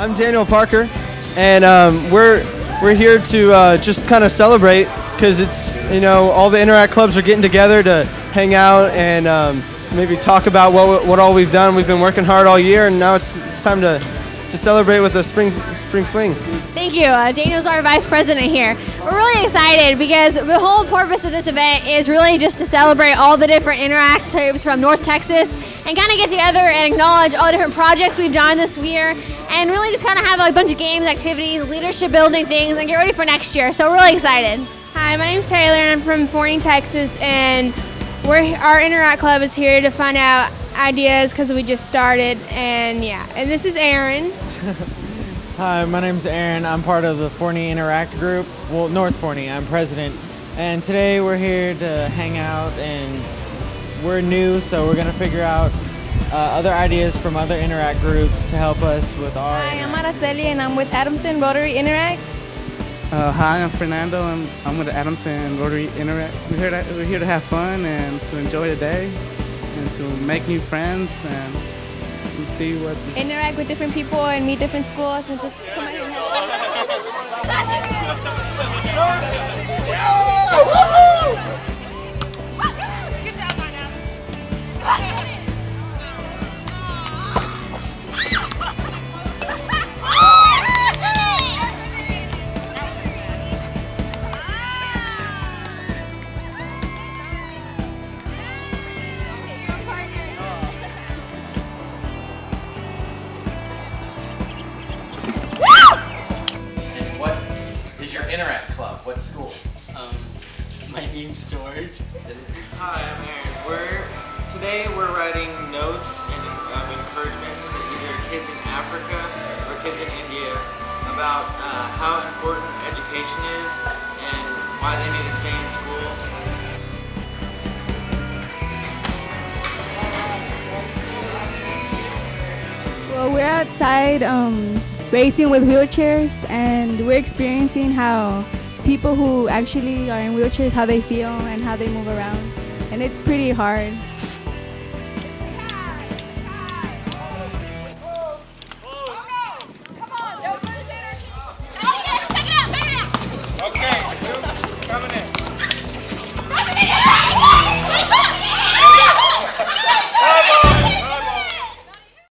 I'm Daniel Parker, and um, we're we're here to uh, just kind of celebrate because it's you know all the Interact clubs are getting together to hang out and um, maybe talk about what what all we've done. We've been working hard all year, and now it's it's time to to celebrate with the spring spring fling. Thank you. Uh, Daniel's our vice president here. We're really excited because the whole purpose of this event is really just to celebrate all the different Interact types from North Texas and kind of get together and acknowledge all the different projects we've done this year and really just kind of have like, a bunch of games, activities, leadership building things and get ready for next year. So we're really excited. Hi, my name's Taylor and I'm from Forney, Texas and we're our Interact Club is here to find out ideas because we just started and yeah. And this is Aaron. Hi, my name's Aaron. I'm part of the Forney Interact group. Well, North Forney. I'm president. And today we're here to hang out and we're new, so we're gonna figure out uh, other ideas from other Interact groups to help us with our. Hi, I'm Araceli and I'm with Adamson Rotary Interact. Uh, hi, I'm Fernando. I'm, I'm with Adamson Rotary Interact. We're here, to, we're here to have fun and to enjoy the day and to make new friends and see what. Interact with different people and meet different schools and just come out here is your Interact Club? What school? Um, my name's George. Hi, I'm Aaron. We're today we're writing notes and um, encouragement to either kids in Africa or kids in India about uh, how important education is and why they need to stay in school. Well, we're outside um, racing with wheelchairs, and we're experiencing how people who actually are in wheelchairs, how they feel and how they move around. And it's pretty hard.